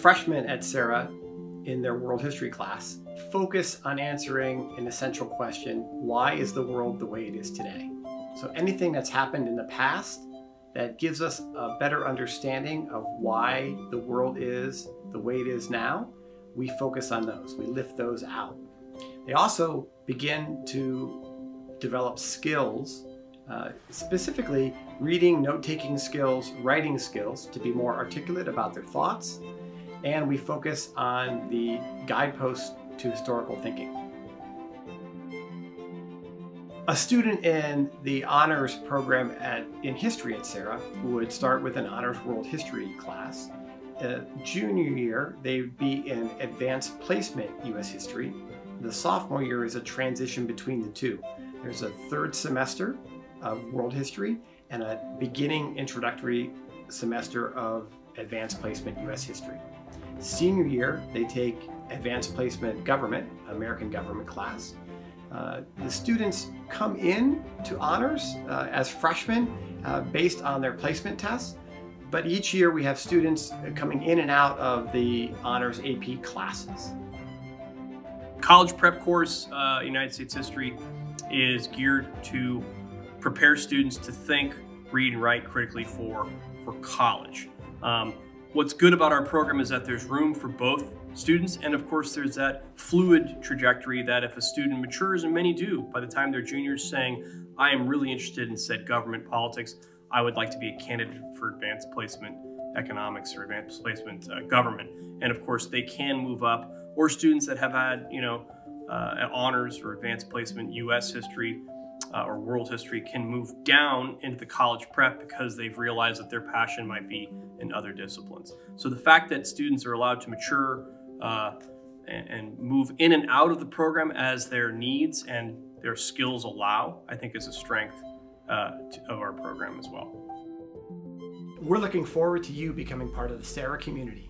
freshmen at Serra in their world history class focus on answering an essential question why is the world the way it is today? So, anything that's happened in the past that gives us a better understanding of why the world is the way it is now, we focus on those, we lift those out. They also begin to develop skills, uh, specifically reading, note taking skills, writing skills to be more articulate about their thoughts. And we focus on the guideposts to historical thinking. A student in the honors program at, in history at Serra would start with an honors world history class. Uh, junior year, they would be in advanced placement U.S. history. The sophomore year is a transition between the two. There's a third semester of world history and a beginning introductory semester of advanced placement U.S. history. Senior year, they take advanced placement government, American government class. Uh, the students come in to honors uh, as freshmen uh, based on their placement tests, but each year we have students coming in and out of the honors AP classes. College prep course, uh, United States history, is geared to prepare students to think, read, and write critically for, for college. Um, what's good about our program is that there's room for both students. And of course, there's that fluid trajectory that if a student matures, and many do, by the time they're juniors, saying, I am really interested in said government politics, I would like to be a candidate for advanced placement economics or advanced placement uh, government. And of course, they can move up, or students that have had, you know, uh, honors or advanced placement US history uh, or world history can move down into the college prep because they've realized that their passion might be in other disciplines. So the fact that students are allowed to mature uh, and, and move in and out of the program as their needs and their skills allow, I think is a strength uh, to, of our program as well. We're looking forward to you becoming part of the Serra community.